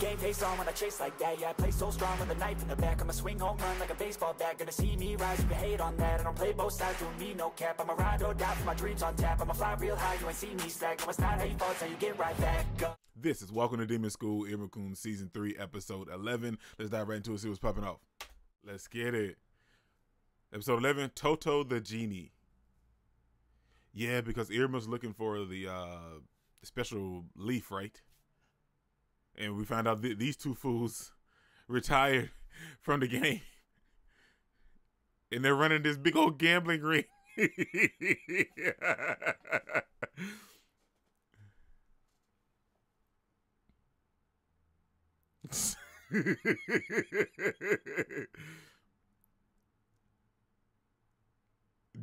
game face on when I chase like that Yeah, I play so strong with a knife in the back I'ma swing home run like a baseball bat Gonna see me rise, you can hate on that I don't play both sides, doing me no cap I'ma ride or die for my dreams on tap I'ma fly real high, you ain't see me slack No, it's not how you fall, it's you get right back up This is Welcome to Demon School, Irmakun Season 3, Episode 11. Let's dive right into it, see what's popping off. Let's get it. Episode 11, Toto the Genie. Yeah, because Irma's looking for the uh, special leaf, right? And we found out th- these two fools retired from the game. And they're running this big old gambling ring.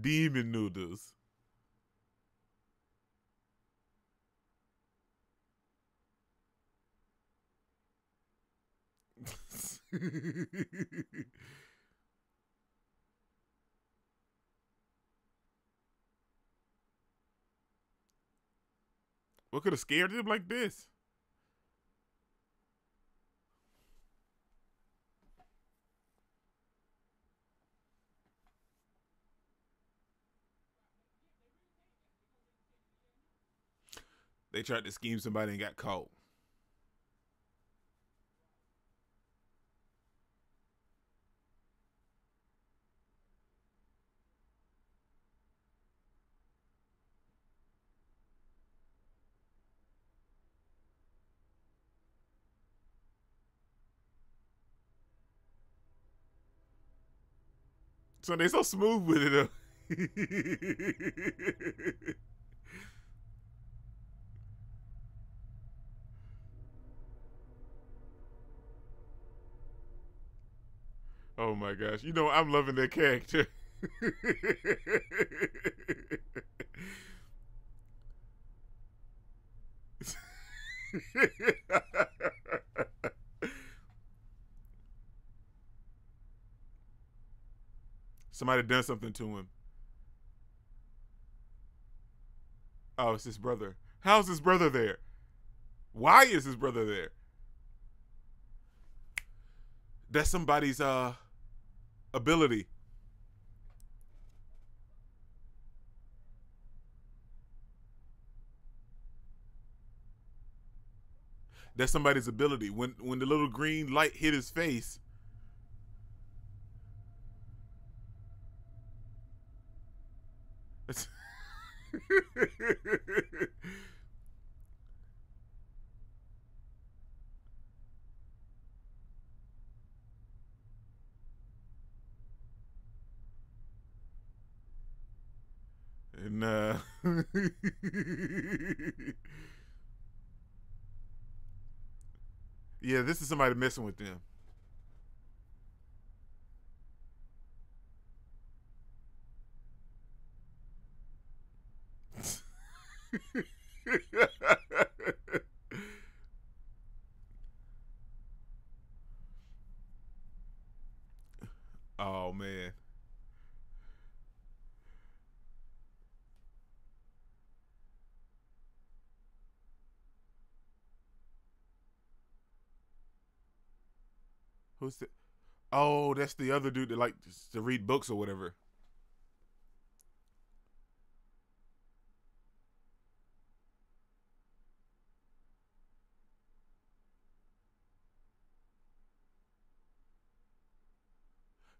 Demon noodles. What could have scared them like this? They tried to scheme somebody and got caught. So they so smooth with it. Oh my gosh! You know I'm loving that character. Somebody done something to him. Oh, it's his brother. How's his brother there? Why is his brother there? That's somebody's uh ability. That's somebody's ability. When when the little green light hit his face, and uh yeah this is somebody messing with them oh man Who's the? Oh, that's the other dude that likes to read books or whatever.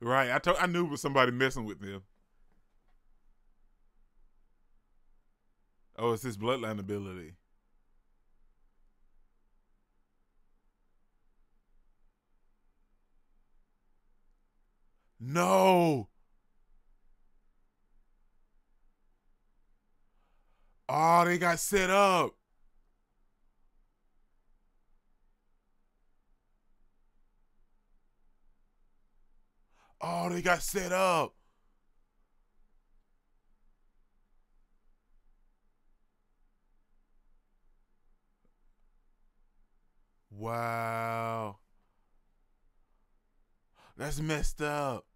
Right, I told I knew it was somebody messing with them. Oh, it's his bloodline ability. No. Oh, they got set up. Oh, they got set up. Wow. That's messed up.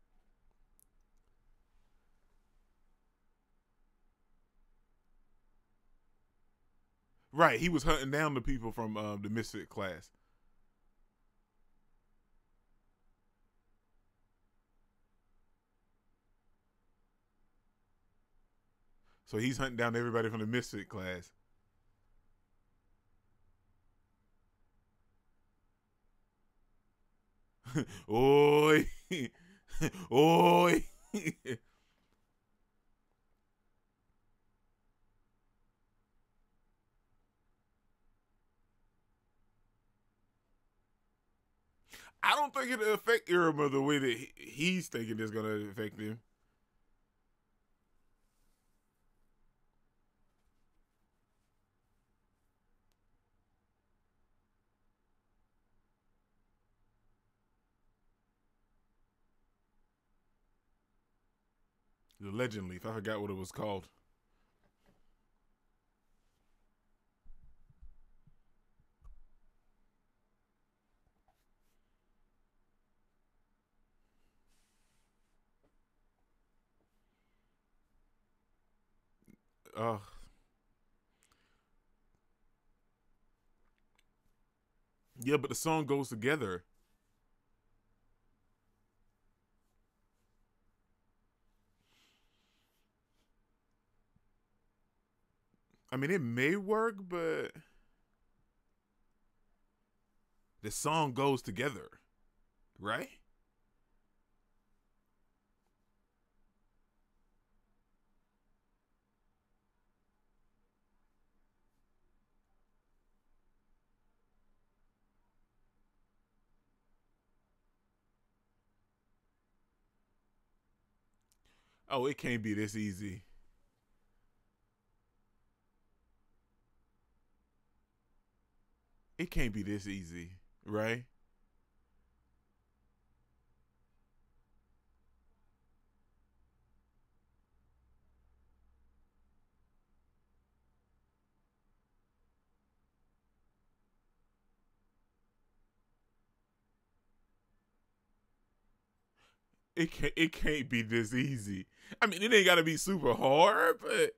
Right, he was hunting down the people from uh, the misfit class. So he's hunting down everybody from the misfit class. Oi. Oi. I don't think it'll affect Iruma the way that he's thinking it's gonna affect him. The legend leaf. I forgot what it was called. Ugh. Yeah, but the song goes together. Mean, it may work, but the song goes together, right? Oh, it can't be this easy. It can't be this easy, right? It can't it can't be this easy. I mean, it ain't gotta be super hard, but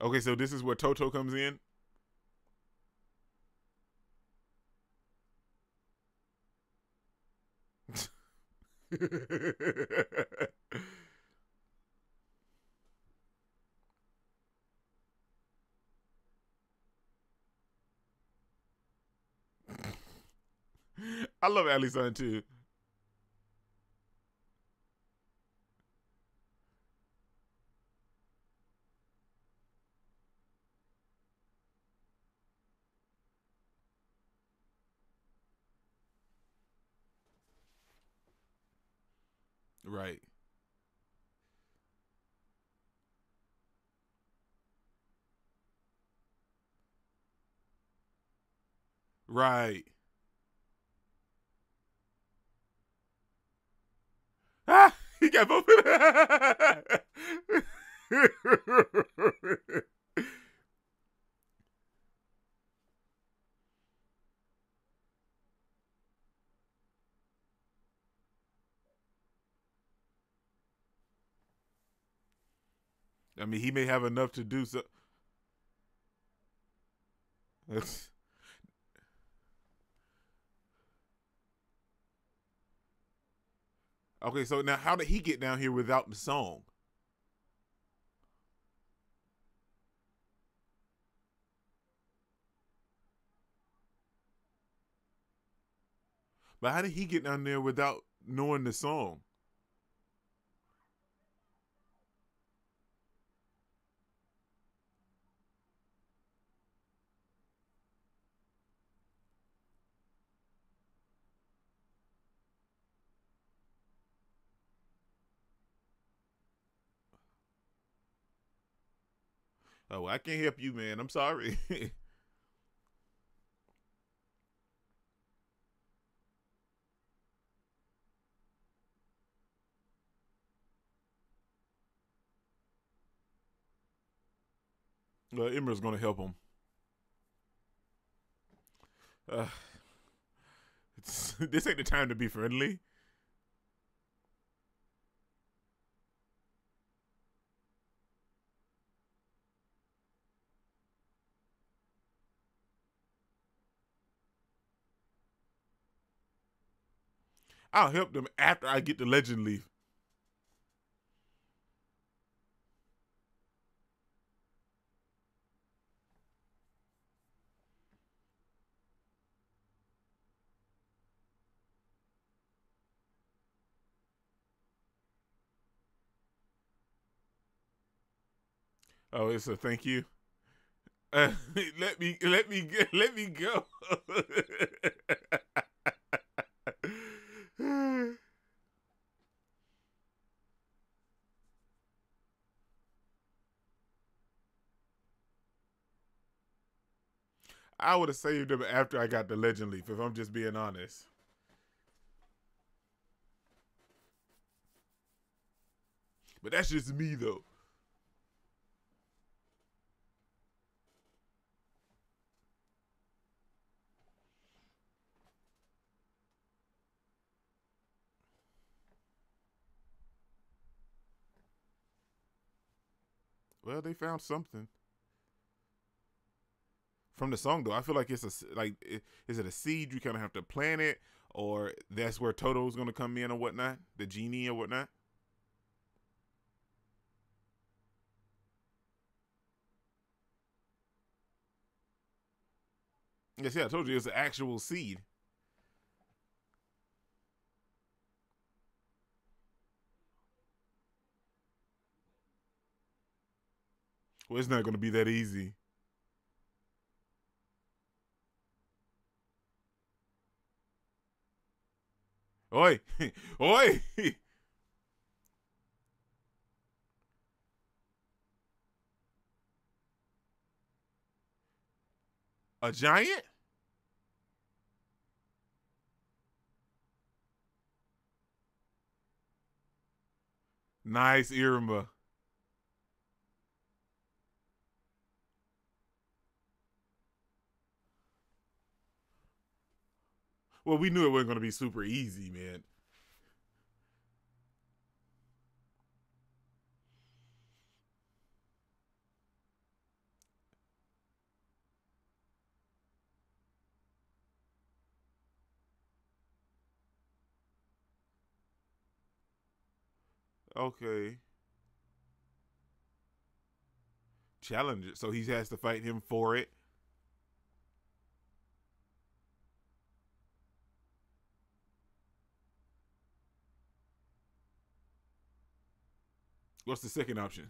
Okay, so this is where Toto comes in. I love Allison too. Right. Right. Ah, he got both I mean, he may have enough to do so. okay, so now how did he get down here without the song? But how did he get down there without knowing the song? Oh, I can't help you, man. I'm sorry. uh, Imra's gonna help him. Uh, this ain't the time to be friendly. I'll help them after I get the legend leaf. Oh, it's a thank you. Uh, let me let me let me go. I would have saved him after I got the legend leaf, if I'm just being honest. But that's just me though. Well, they found something from the song though. I feel like it's a like is it a seed you kind of have to plant it, or that's where Toto's gonna come in or whatnot, the genie or whatnot. Yes, yeah, I told you it's an actual seed. Well, it's not going to be that easy. Oi! Oi! A giant? Nice, Irma. Well, we knew it wasn't going to be super easy, man. Okay. Challenger. So he has to fight him for it. What's the second option?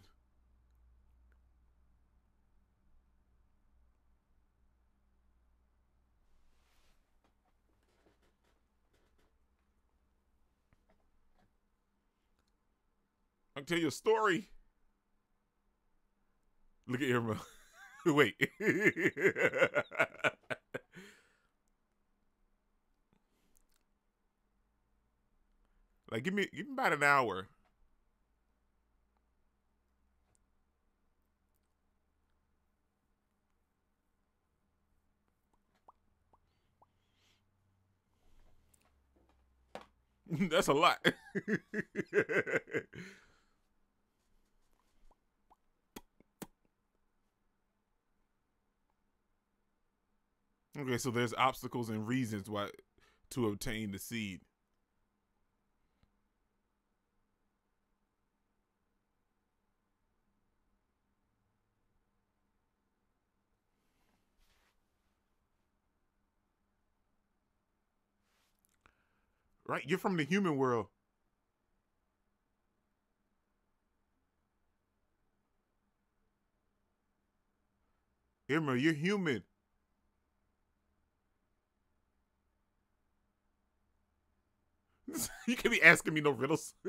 I'll tell you a story. Look at Irma. Wait. like give me give me about an hour. That's a lot. okay, so there's obstacles and reasons why to obtain the seed. Right? You're from the human world. Irma, you're human. you can't be asking me no riddles.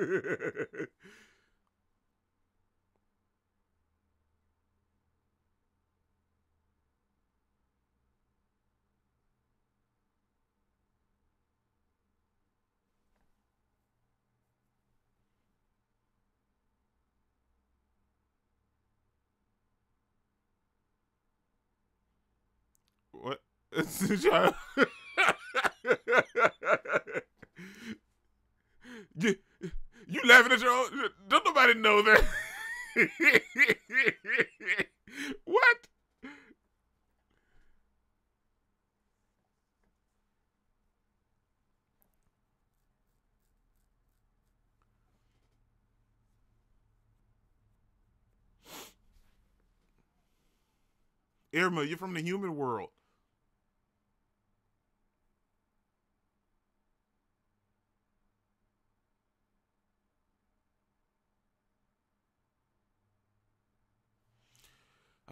What? You, you laughing at your own? Don't nobody know that. what? Irma, you're from the human world.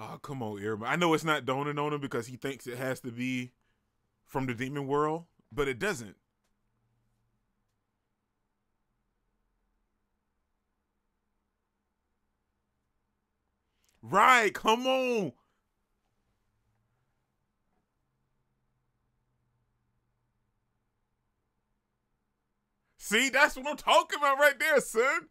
Oh, come on, Irma. I know it's not dawning on him because he thinks it has to be from the demon world, but it doesn't. Right, come on. See, that's what I'm talking about right there, son.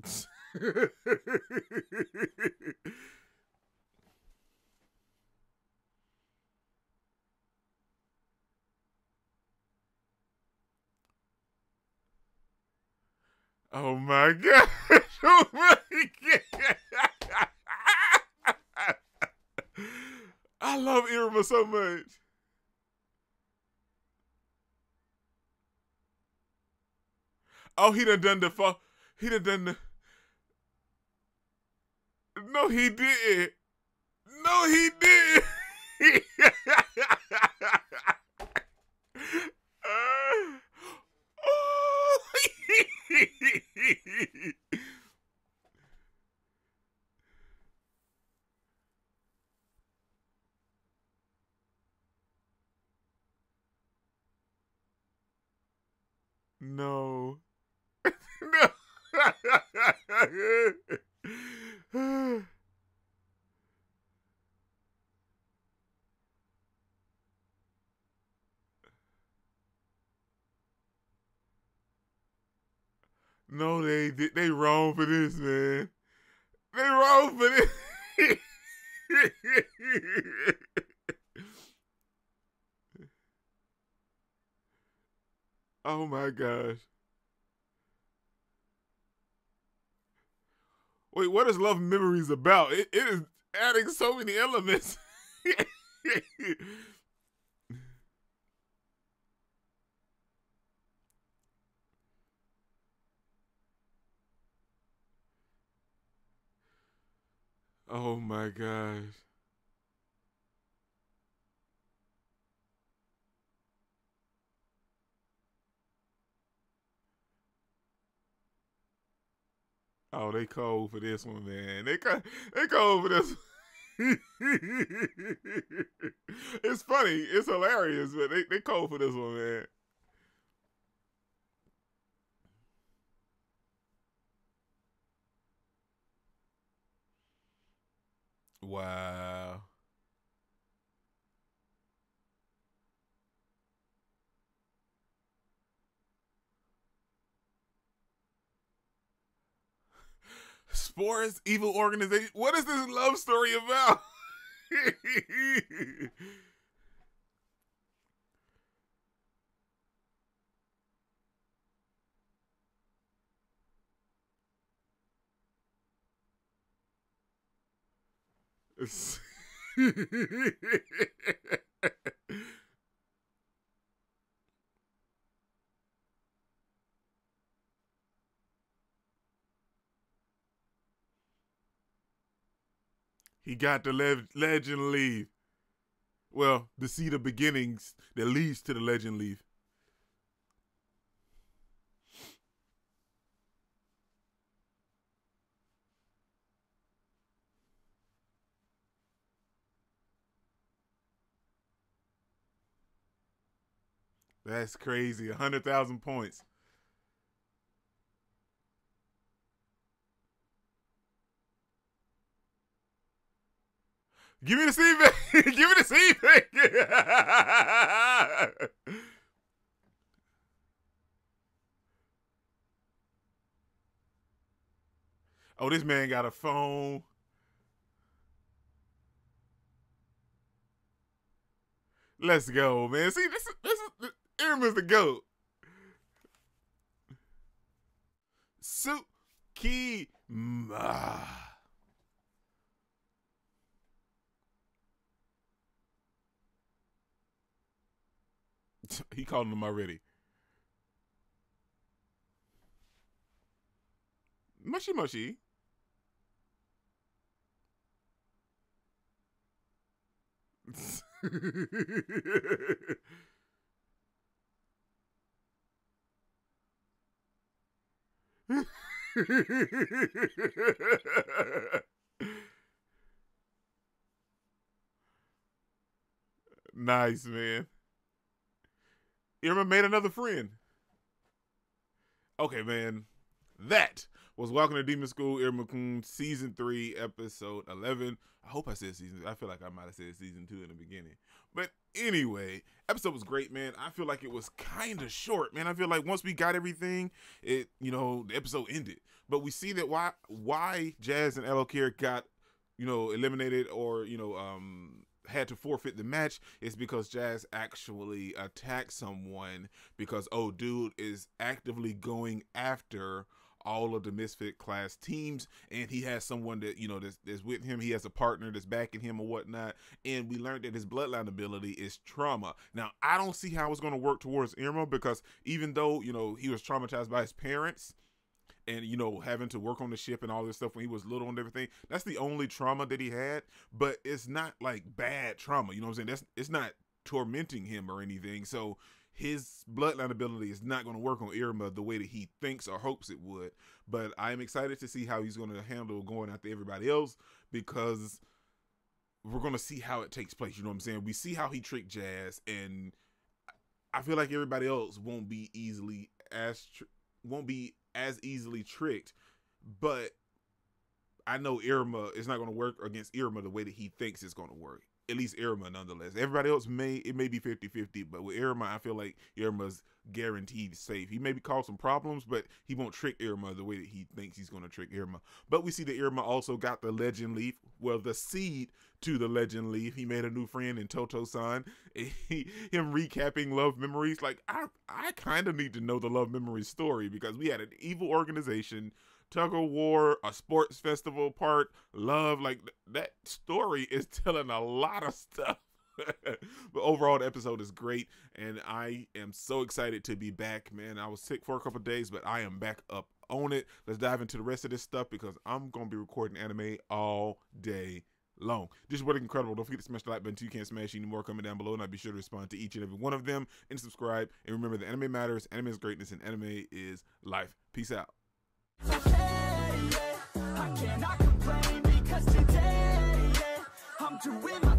oh my god. Oh my god. I love Irma so much. Oh, he done done the fuck. He done done the. No, he didn't. No, he didn't. Uh, oh. no. no. No, they did. They wrong for this, man. They wrong for this. oh my gosh. Wait, what is Love Memories about? It, it is adding so many elements. oh my gosh. Oh, they cold for this one, man. They co- they cold for this. it's funny, it's hilarious, but they they cold for this one, man. Wow. Spores, evil organization. What is this love story about? he got the le- legend leave. Well, the seed of beginnings that leads to the legend leave. That's crazy. 100,000 points. Give me the back. Give me the seed oh, this man got a phone. Let's go, man. See, this is this here is the goat. Suki Ma. He called him already. Mushy mushy. nice, man. Irma made another friend. Okay, man. That was Welcome to Demon School, Irma Kun, Season 3, Episode 11. I hope I said season. I feel like I might have said season 2 in the beginning. But anyway, episode was great, man. I feel like it was kind of short, man. I feel like once we got everything, it, you know, the episode ended. But we see that why why Jazz and Elokir got, you know, eliminated or, you know, um had to forfeit the match is because Jazz actually attacked someone because oh dude is actively going after all of the misfit class teams and he has someone that you know that's, that's with him. He has a partner that's backing him or whatnot. And we learned that his bloodline ability is trauma. Now i don't see how it's going to work towards irma because even though you know he was traumatized by his parents and you know having to work on the ship and all this stuff when he was little and everything that's the only trauma that he had. But it's not like bad trauma you know what i'm saying? That's it's not tormenting him or anything. So his bloodline ability is not going to work on Irma the way that he thinks or hopes it would. But I'm excited to see how he's going to handle going after everybody else because we're going to see how it takes place. You know what I'm saying? We see how he tricked Jazz, and I feel like everybody else won't be easily as won't be as easily tricked, but I know Irma is not going to work against Irma the way that he thinks it's going to work. At least Irma, nonetheless. Everybody else may it may be 50-50, but with Irma, I feel like Irma's guaranteed safe. He maybe cause some problems, but he won't trick Irma the way that he thinks he's going to trick Irma. But we see that Irma also got the legend leaf, well, the seed to the legend leaf. He made a new friend in Toto-san. him recapping love memories. Like I, I kind of need to know the love memories story because we had an evil organization tug of war, a sports festival part, love. Like that story is telling a lot of stuff. but overall, the episode is great, and I am so excited to be back, man. I was sick for a couple days, but I am back up on it. Let's dive into the rest of this stuff because I'm gonna be recording anime all day long. This is what incredible. Don't forget to smash the like button too. You can't smash any more coming down below, and I'll be sure to respond to each and every one of them and subscribe. And remember, the anime matters, anime is greatness, and anime is life. Peace out. I cannot complain because today, I'm doing